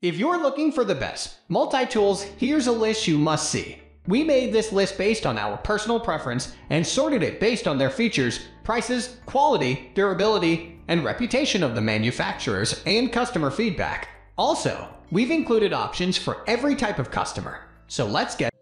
If you're looking for the best multi-tools, here's a list you must see. We made this list based on our personal preference and sorted it based on their features, prices, quality, durability, and reputation of the manufacturers and customer feedback. Also, we've included options for every type of customer. So let's get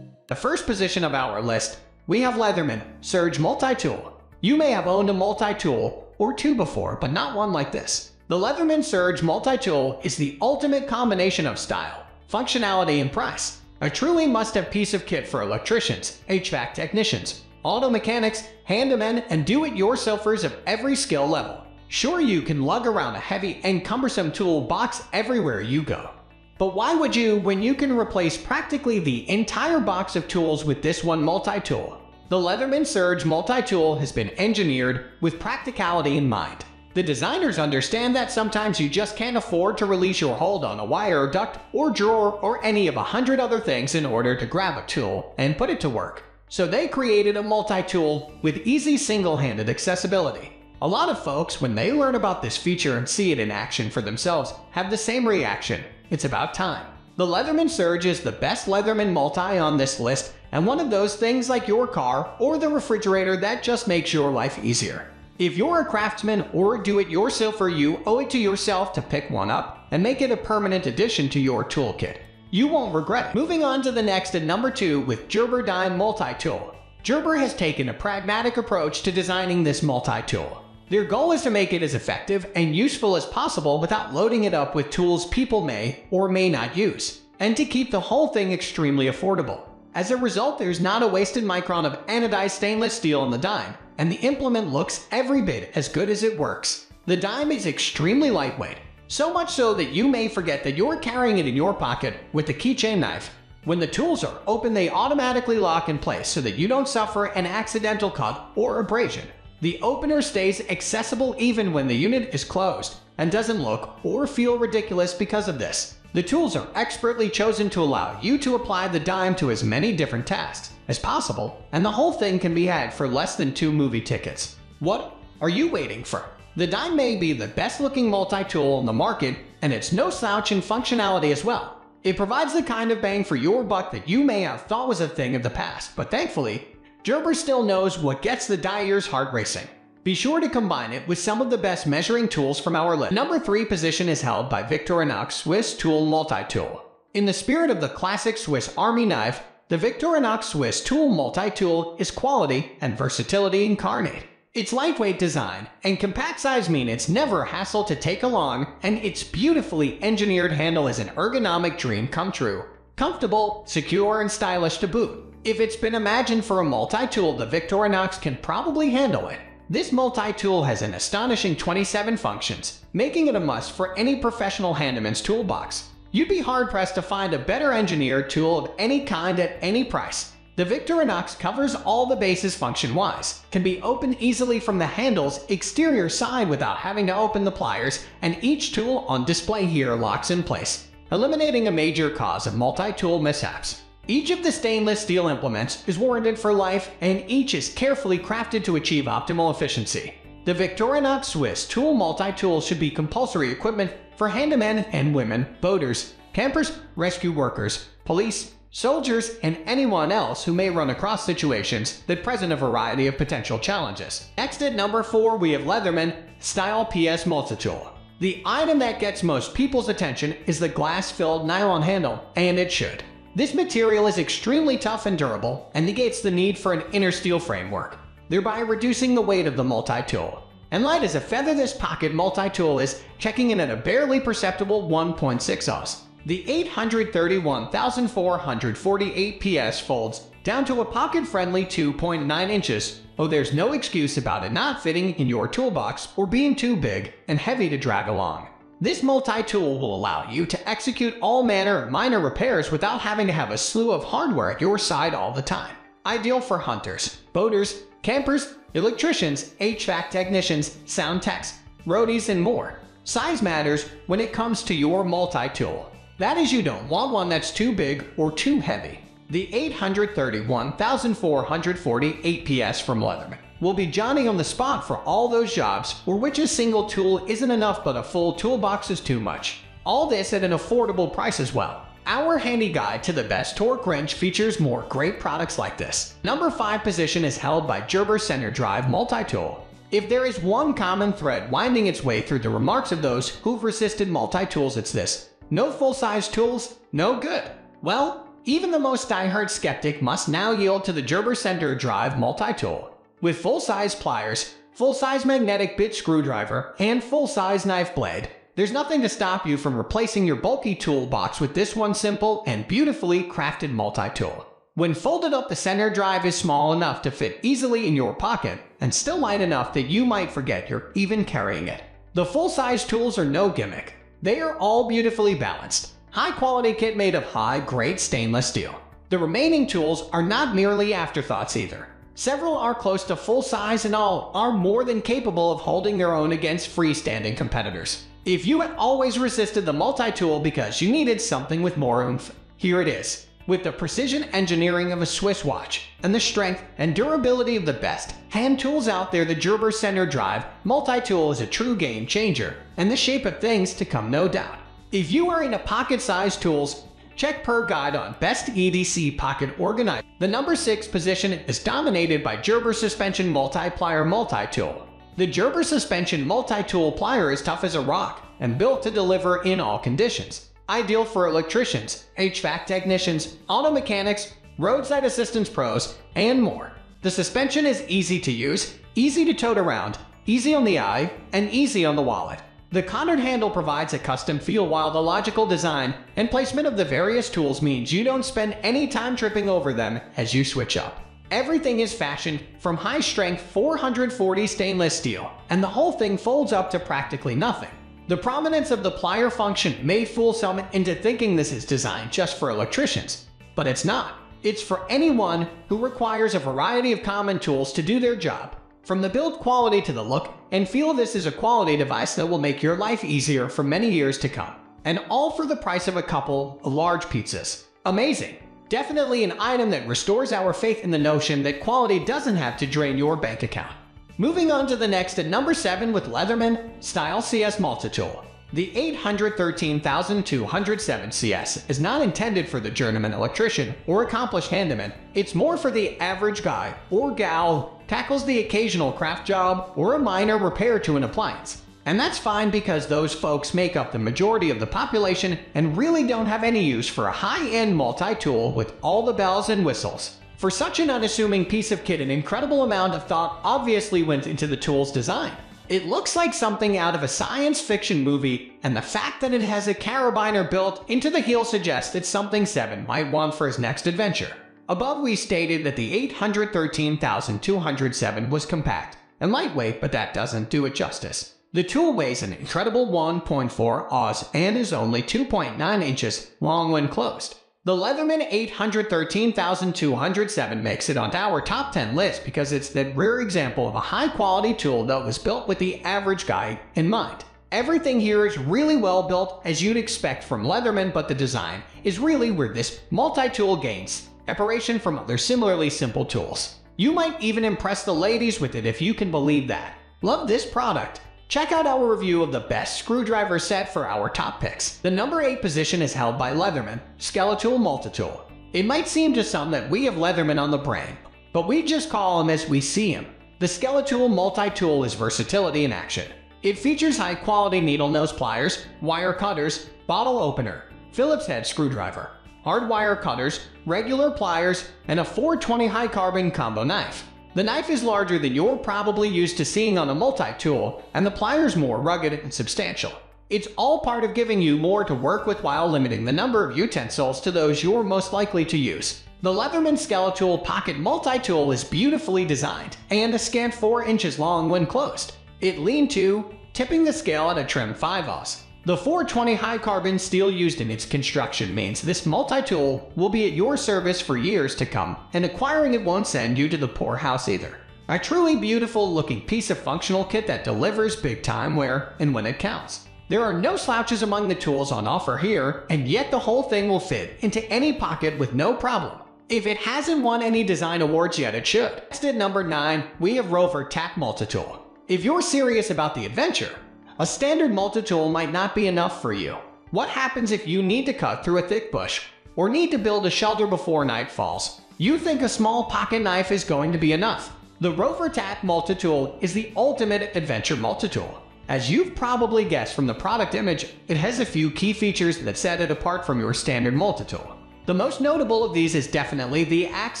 The first position of our list, we have Leatherman Surge Multi-Tool. You may have owned a multi-tool or two before, but not one like this. The Leatherman Surge Multi-Tool is the ultimate combination of style, functionality, and price. A truly must-have piece of kit for electricians, HVAC technicians, auto mechanics, handymen, and do-it-yourselfers of every skill level. Sure, you can lug around a heavy and cumbersome tool box everywhere you go. But why would you when you can replace practically the entire box of tools with this one multi-tool? The Leatherman Surge multi-tool has been engineered with practicality in mind. The designers understand that sometimes you just can't afford to release your hold on a wire, duct, or drawer, or any of a hundred other things in order to grab a tool and put it to work. So they created a multi-tool with easy single-handed accessibility. A lot of folks, when they learn about this feature and see it in action for themselves, have the same reaction. It's about time. The Leatherman Surge is the best Leatherman multi on this list and one of those things like your car or the refrigerator that just makes your life easier. If you're a craftsman or do-it-yourselfer, you owe it to yourself to pick one up and make it a permanent addition to your toolkit. You won't regret it. Moving on to the next at number 2 with Gerber Dime Multi-Tool. Gerber has taken a pragmatic approach to designing this multi-tool. Their goal is to make it as effective and useful as possible without loading it up with tools people may or may not use, and to keep the whole thing extremely affordable. As a result, there's not a wasted micron of anodized stainless steel in the dime, and the implement looks every bit as good as it works. The dime is extremely lightweight, so much so that you may forget that you're carrying it in your pocket with the keychain knife. When the tools are open, they automatically lock in place so that you don't suffer an accidental cut or abrasion. The opener stays accessible even when the unit is closed and doesn't look or feel ridiculous because of this. The tools are expertly chosen to allow you to apply the dime to as many different tasks as possible, and the whole thing can be had for less than two movie tickets. What are you waiting for? The dime may be the best looking multi-tool on the market, and it's no slouch in functionality as well. It provides the kind of bang for your buck that you may have thought was a thing of the past, but thankfully, Gerber still knows what gets the dier's heart racing. Be sure to combine it with some of the best measuring tools from our list. Number 3 position is held by Victorinox Swiss Tool Multi-Tool. In the spirit of the classic Swiss Army knife, the Victorinox Swiss Tool Multi-Tool is quality and versatility incarnate. Its lightweight design and compact size mean it's never a hassle to take along, and its beautifully engineered handle is an ergonomic dream come true. Comfortable, secure, and stylish to boot. If it's been imagined for a multi-tool, the Victorinox can probably handle it. This multi-tool has an astonishing 27 functions, making it a must for any professional handyman's toolbox. You'd be hard-pressed to find a better engineered tool of any kind at any price. The Victorinox covers all the bases function-wise, can be opened easily from the handle's exterior side without having to open the pliers, and each tool on display here locks in place, eliminating a major cause of multi-tool mishaps. Each of the stainless steel implements is warranted for life and each is carefully crafted to achieve optimal efficiency. The Victorinox Swiss Tool Multi-Tool should be compulsory equipment for handymen and women, boaters, campers, rescue workers, police, soldiers, and anyone else who may run across situations that present a variety of potential challenges. Next at number 4 we have Leatherman Style PS Multi-Tool. The item that gets most people's attention is the glass-filled nylon handle, and it should. This material is extremely tough and durable and negates the need for an inner steel framework, thereby reducing the weight of the multi-tool. And light as a feather this pocket multi-tool is checking in at a barely perceptible 1.6 oz. The 831,448 PS folds down to a pocket-friendly 2.9 inches, oh there's no excuse about it not fitting in your toolbox or being too big and heavy to drag along. This multi-tool will allow you to execute all manner of minor repairs without having to have a slew of hardware at your side all the time. Ideal for hunters, boaters, campers, electricians, HVAC technicians, sound techs, roadies, and more. Size matters when it comes to your multi-tool. That is you don't want one that's too big or too heavy. The 831,448 PS from Leatherman will be Johnny on the spot for all those jobs for which a single tool isn't enough but a full toolbox is too much. All this at an affordable price as well. Our handy guide to the best torque wrench features more great products like this. Number 5 position is held by Gerber Center Drive Multi-Tool. If there is one common thread winding its way through the remarks of those who've resisted multi-tools, it's this. No full-size tools, no good. Well, even the most diehard skeptic must now yield to the Gerber Center Drive multi-tool. With full-size pliers, full-size magnetic bit screwdriver, and full-size knife blade, there's nothing to stop you from replacing your bulky toolbox with this one simple and beautifully crafted multi-tool. When folded up, the center drive is small enough to fit easily in your pocket and still light enough that you might forget you're even carrying it. The full-size tools are no gimmick. They are all beautifully balanced. High-quality kit made of high-grade stainless steel. The remaining tools are not merely afterthoughts either. Several are close to full size and all are more than capable of holding their own against freestanding competitors. If you had always resisted the multi-tool because you needed something with more oomph, here it is. With the precision engineering of a Swiss watch and the strength and durability of the best hand tools out there, the Gerber Center Drive multi-tool is a true game changer, and the shape of things to come no doubt. If you are into pocket-sized tools, check per guide on best EDC pocket organizer. The number 6 position is dominated by Gerber Suspension Multi-Plier Multi-Tool. The Gerber Suspension Multi-Tool Plier is tough as a rock and built to deliver in all conditions ideal for electricians, HVAC technicians, auto mechanics, roadside assistance pros, and more. The suspension is easy to use, easy to tote around, easy on the eye, and easy on the wallet. The contoured handle provides a custom feel while the logical design and placement of the various tools means you don't spend any time tripping over them as you switch up. Everything is fashioned from high-strength 440 stainless steel, and the whole thing folds up to practically nothing. The prominence of the plier function may fool some into thinking this is designed just for electricians, but it's not. It's for anyone who requires a variety of common tools to do their job. From the build quality to the look and feel this is a quality device that will make your life easier for many years to come. And all for the price of a couple large pizzas. Amazing. Definitely an item that restores our faith in the notion that quality doesn't have to drain your bank account. Moving on to the next at number 7 with Leatherman Style CS Multitool. The 813207 CS is not intended for the journeyman electrician or accomplished handyman. It's more for the average guy or gal tackles the occasional craft job or a minor repair to an appliance. And that's fine because those folks make up the majority of the population and really don't have any use for a high-end multi-tool with all the bells and whistles. For such an unassuming piece of kit, an incredible amount of thought obviously went into the tool's design. It looks like something out of a science fiction movie, and the fact that it has a carabiner built into the heel suggests it's something Seven might want for his next adventure. Above we stated that the 813207 was compact and lightweight, but that doesn't do it justice. The tool weighs an incredible 1.4 oz and is only 2.9 inches long when closed. The Leatherman 813207 makes it onto our top 10 list because it's that rare example of a high quality tool that was built with the average guy in mind. Everything here is really well built as you'd expect from Leatherman, but the design is really where this multi-tool gains separation from other similarly simple tools. You might even impress the ladies with it if you can believe that. Love this product. Check out our review of the best screwdriver set for our top picks. The number 8 position is held by Leatherman, Skeletool Multitool. It might seem to some that we have Leatherman on the brain, but we just call him as we see him. The Skeletool Multi-Tool is versatility in action. It features high-quality needle nose pliers, wire cutters, bottle opener, Phillips head screwdriver, hard wire cutters, regular pliers, and a 420 high carbon combo knife. The knife is larger than you're probably used to seeing on a multi-tool, and the pliers more rugged and substantial. It's all part of giving you more to work with while limiting the number of utensils to those you're most likely to use. The Leatherman Skeletool Pocket Multi-Tool is beautifully designed and a scant 4 inches long when closed. It leaned to, tipping the scale at a trim 5 os. The 420 high carbon steel used in its construction means this multi-tool will be at your service for years to come, and acquiring it won't send you to the poorhouse either. A truly beautiful looking piece of functional kit that delivers big time where and when it counts. There are no slouches among the tools on offer here, and yet the whole thing will fit into any pocket with no problem. If it hasn't won any design awards yet, it should. Next at number 9, we have Rover Tac Multitool. If you're serious about the adventure, a standard multi-tool might not be enough for you. What happens if you need to cut through a thick bush or need to build a shelter before night falls? You think a small pocket knife is going to be enough? The Rover Tac Multi-Tool is the ultimate adventure multi-tool. As you've probably guessed from the product image, it has a few key features that set it apart from your standard multi-tool. The most notable of these is definitely the axe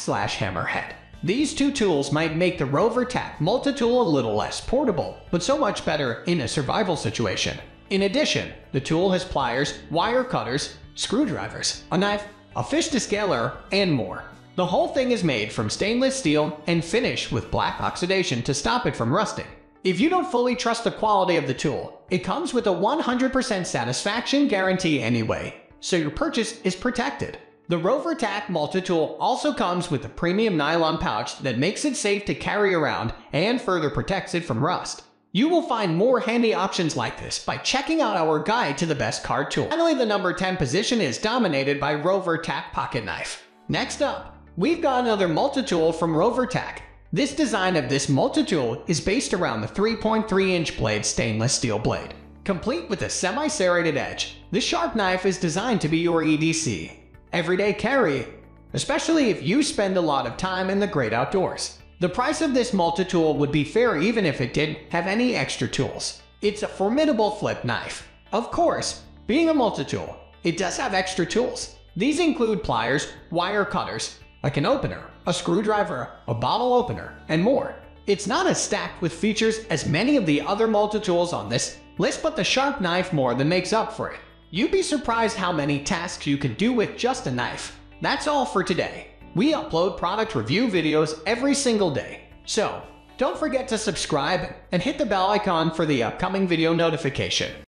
slash hammerhead. These two tools might make the Rover Tac multi-tool a little less portable, but so much better in a survival situation. In addition, the tool has pliers, wire cutters, screwdrivers, a knife, a fish descaler, and more. The whole thing is made from stainless steel and finished with black oxidation to stop it from rusting. If you don't fully trust the quality of the tool, it comes with a 100% satisfaction guarantee anyway, so your purchase is protected. The Rover Tac multi-tool also comes with a premium nylon pouch that makes it safe to carry around and further protects it from rust. You will find more handy options like this by checking out our guide to the best card tool. Finally, the number 10 position is dominated by Rover Tac Pocket Knife. Next up, We've got another multi-tool from RoverTac. This design of this multi-tool is based around the 3.3 inch blade stainless steel blade. Complete with a semi-serrated edge, this sharp knife is designed to be your EDC. Everyday carry, especially if you spend a lot of time in the great outdoors. The price of this multi-tool would be fair even if it didn't have any extra tools. It's a formidable flip knife. Of course, being a multi-tool, it does have extra tools. These include pliers, wire cutters, like an opener, a screwdriver, a bottle opener, and more. It's not as stacked with features as many of the other multi-tools on this list, but the sharp knife more than makes up for it. You'd be surprised how many tasks you can do with just a knife. That's all for today. We upload product review videos every single day. So, don't forget to subscribe and hit the bell icon for the upcoming video notification.